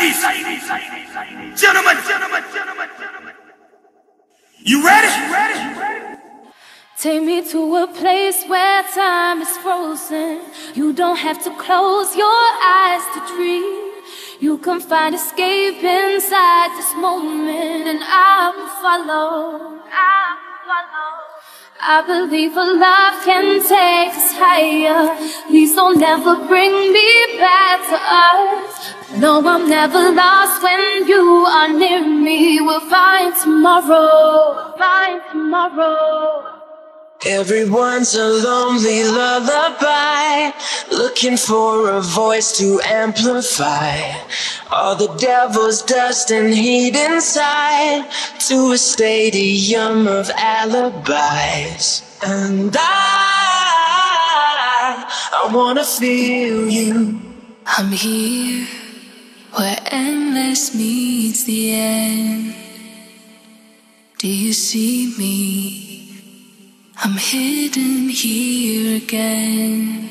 Ladies, gentlemen, gentlemen, gentlemen, gentlemen. You ready? ready? Take me to a place where time is frozen. You don't have to close your eyes to dream. You can find escape inside this moment, and I will follow. I will follow. I believe a love can take us higher. Please don't ever bring me back to earth. No, I'm never lost when you are near me. We'll find tomorrow. We'll find tomorrow. Everyone's a lonely lullaby, looking for a voice to amplify all the devil's dust and heat inside to a stadium of alibis. And I, I wanna feel you. I'm here where endless meets the end. Do you see me? I'm hidden here again.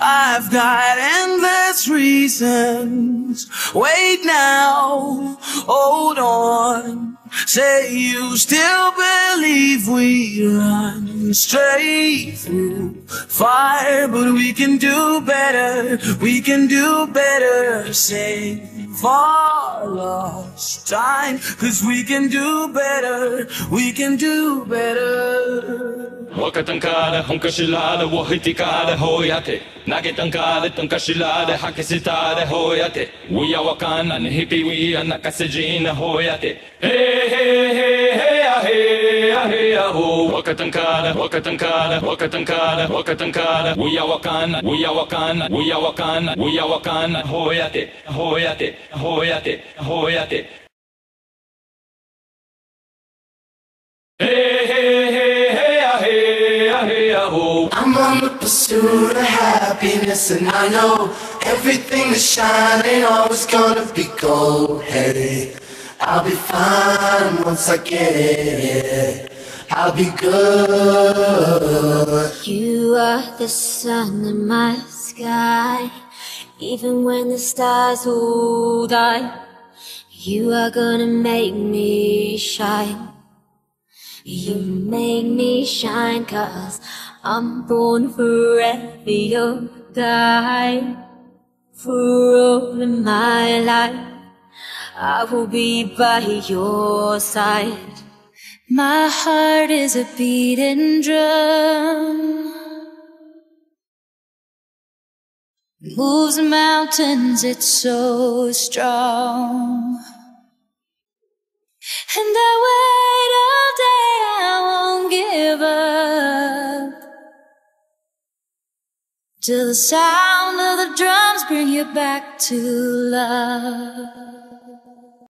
I've got endless reasons. Wait now, hold on. Say you still believe we run straight through fire, but we can do better. We can do better. Save our lost time, cause we can do better. We can do better. وكتنكال هنك شلال وهتكال هوياتي ناجي تنكال تنك شلال حكي ستال هوياتي ويا وكان نهبي ويا نكسجين هوياتي هي هي هي هي هي هو وكتنكال وكتنكال وكتنكال وكتنكال ويا وكان ويا وكان ويا وكان ويا وكان هوياتي هوياتي هوياتي هوياتي I'm on the pursuit of happiness and I know everything is shining always gonna be gold. Hey, I'll be fine once I get it. I'll be good. You are the sun in my sky, even when the stars hold die. You are gonna make me shine. You make me shine cause I'm born forever, you'll die For all of my life I will be by your side My heart is a beating drum. Moves mountains, it's so strong. And I Till the sound of the drums bring you back to love